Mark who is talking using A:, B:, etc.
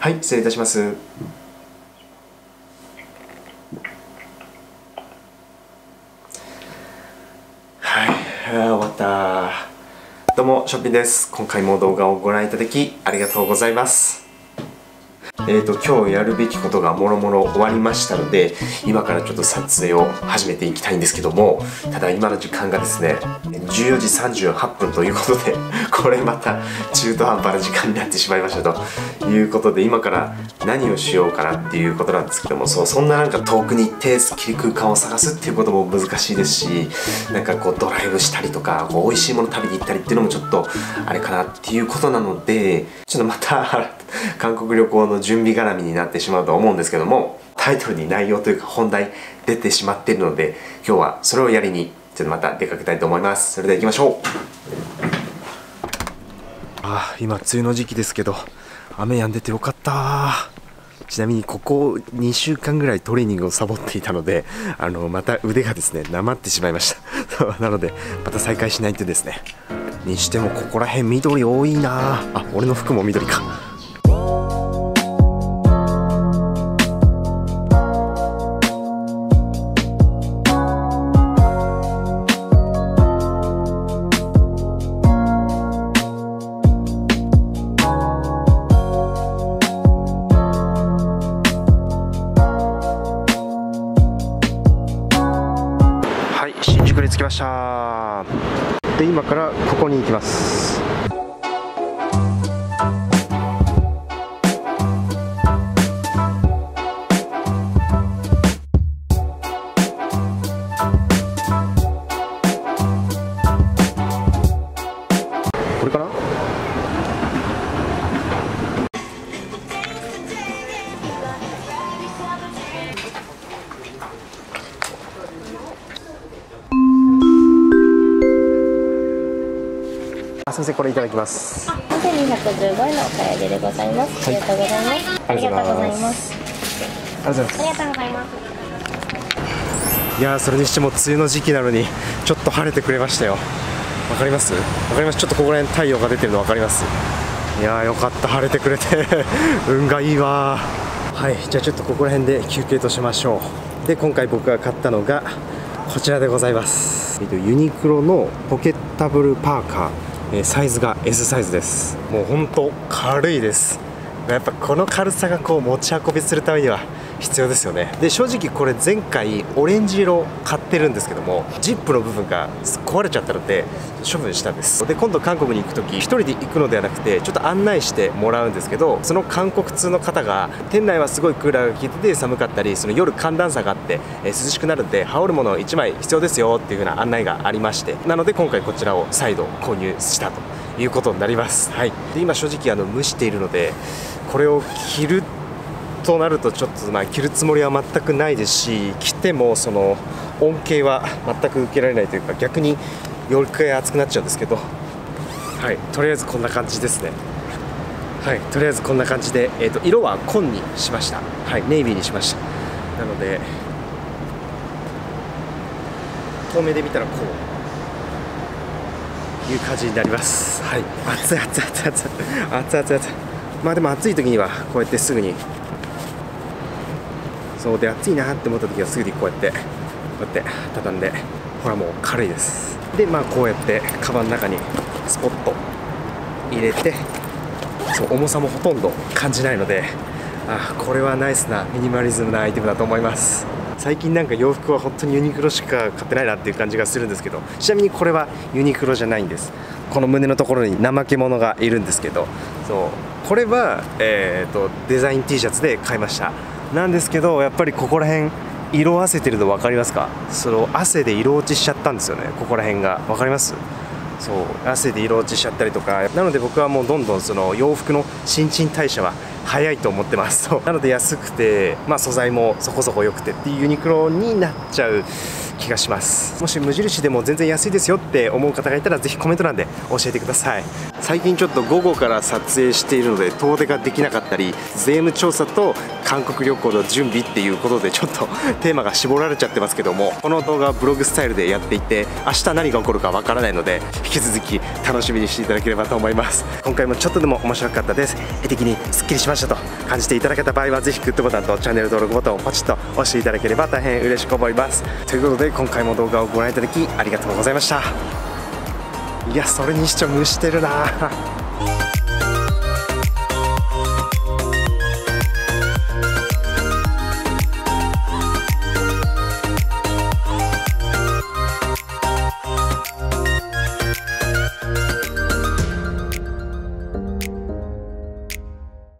A: はい失礼いたします。はいあー終わった。どうもショッピンです。今回も動画をご覧いただきありがとうございます。えーと今日やるべきことがもろもろ終わりましたので今からちょっと撮影を始めていきたいんですけどもただ今の時間がですね14時38分ということで これまた中途半端な時間になってしまいましたと。いうことで今から何をしようかなっていうことなんですけどもそうそんななんか遠くに行ってスッキリ空間を探すっていうことも難しいですしなんかこうドライブしたりとかこう美味しいもの食べに行ったりっていうのもちょっとあれかなっていうことなのでちょっとまた韓国旅行の準備絡みになってしまうと思うんですけどもタイトルに内容というか本題出てしまっているので今日はそれをやりにちょっとまた出かけたいと思います。それでは行きましょう。あ今梅雨の時期ですけど雨止んでてよかった。ちなみにここ2週間ぐらいトレーニングをサボっていたのであのまた腕がですねなまってしまいました。なのでまた再開しないとですね。にしてもここら辺緑多いな。あ俺の服も緑か。着きました。で今からここに行きます。あすみませんこれいただきます。
B: 2215円のお買い上げでございます。ありがとうございます。
A: ありがとうございます。ありがとうございます。
B: ありがとうございます。
A: いやーそれにしても梅雨の時期なのにちょっと晴れてくれましたよ。わかります？わかります？ちょっとここら辺太陽が出てるのわかります？いやーよかった。晴れてくれて。運がいいわ。はい。じゃあちょっとここら辺で休憩としましょう。で今回僕が買ったのがこちらでございます、えっと、ユニクロのポケッタブルパーカーサイズが S サイズです。もうほんと軽いです。やっぱこの軽さがこう持ち運びするためには必要ですよね。で正直これ前回オレンジ色買ってるんですけどもジップの部分が壊れちゃったので処分したんです。で今度韓国に行く時1人で行くのではなくてちょっと案内してもらうんですけどその韓国通の方が店内はすごいクーラーが効いてて寒かったりその夜寒暖差があって、え涼しくなるんで羽織るもの1枚必要ですよっていう風な案内がありましてなので今回こちらを再度購入したということになります、はい、で今正直あの蒸しているのでこれを着るととなるとちょっとまあ着るつもりは全くないですし着てもその恩恵は全く受けられないというか逆に余計熱くなっちゃうんですけど。はいとりあえずこんな感じですね。はいとりあえずこんな感じで、えー、と色は紺にしました。はいネイビーにしました。なので遠目で見たらこういう感じになります。はい熱い熱い熱い熱い熱い熱い熱い。まあでも暑い時にはこうやってすぐにそうで暑いなって思った時はすぐにこうやってこうやって畳んでほらもう軽いです。でまあこうやってカバンの中にスポッと入れてそう重さもほとんど感じないのであこれはナイスなミニマリズムなアイテムだと思います。最近なんか洋服は本当にユニクロしか買ってないなっていう感じがするんですけどちなみにこれはユニクロじゃないんです。この胸のところに怠け者がいるんですけどそうこれは、えー、とデザイン T シャツで買いました。なんですけどやっぱりここら辺色あせてるの分かりますか？その汗で色落ちしちゃったんですよね。ここら辺が。分かります？そう。汗で色落ちしちゃったりとか。なので僕はもうどんどんその洋服の新陳代謝は早いと思ってます。そう。なので安くて、まあ、素材もそこそこ良くてっていうユニクロになっちゃう気がします。もし無印でも全然安いですよって思う方がいたらぜひコメント欄で教えてください。最近ちょっと午後から撮影しているので遠出ができなかったり税務調査と韓国旅行の準備っていうことでちょっとテーマが絞られちゃってますけどもこの動画はブログスタイルでやっていて明日何が起こるかわからないので引き続き楽しみにしていただければと思います。今回もちょっとでも面白かったです。絵的にスッキリしましたと感じていただけた場合はぜひグッドボタンとチャンネル登録ボタンをポチッと押していただければ大変嬉しく思います。ということで今回も動画をご覧いただきありがとうございました。いやそれにしても蒸してるな。